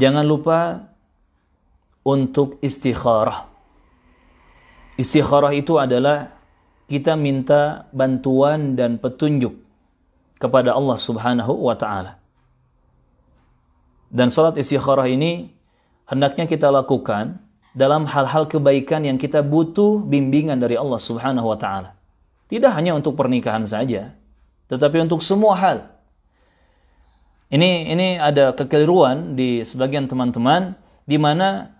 Jangan lupa untuk istikharah. Istikharah itu adalah kita minta bantuan dan petunjuk kepada Allah Subhanahu wa taala. Dan salat istikharah ini hendaknya kita lakukan dalam hal-hal kebaikan yang kita butuh bimbingan dari Allah Subhanahu wa taala. Tidak hanya untuk pernikahan saja, tetapi untuk semua hal. Ini ini ada kekeliruan di sebagian teman-teman di mana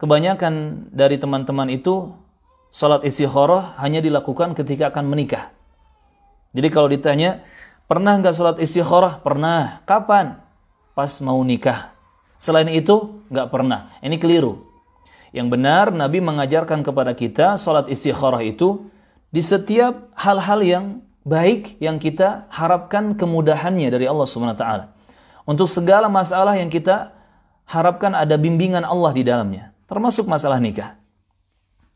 kebanyakan dari teman-teman itu salat istikharah hanya dilakukan ketika akan menikah. Jadi kalau ditanya, pernah nggak salat istikharah? Pernah. Kapan? Pas mau nikah. Selain itu, nggak pernah. Ini keliru. Yang benar, Nabi mengajarkan kepada kita salat istikharah itu di setiap hal-hal yang baik yang kita harapkan kemudahannya dari Allah Subhanahu wa taala. Untuk segala masalah yang kita harapkan ada bimbingan Allah di dalamnya, termasuk masalah nikah.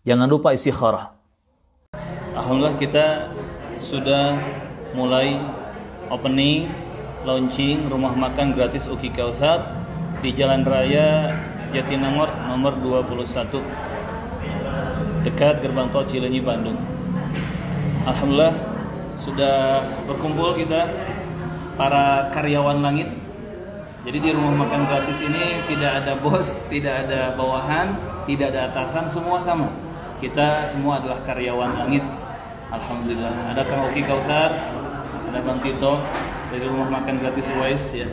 Jangan lupa istikharah. Alhamdulillah kita sudah mulai opening, launching rumah makan gratis Uki Kautsar di Jalan Raya Jatinangor nomor 21 dekat gerbang tol Cileunyi Bandung. Alhamdulillah sudah berkumpul kita para karyawan langit. Jadi di rumah makan gratis ini tidak ada bos, tidak ada bawahan, tidak ada atasan, semua sama. Kita semua adalah karyawan langit. Alhamdulillah. Ada Kang Oki Kautsar, ada Bang Tito dari rumah makan gratis Wise ya.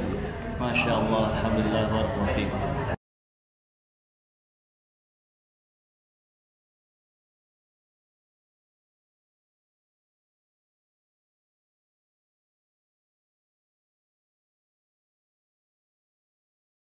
Masya Allah, Alhamdulillah, Barakallahu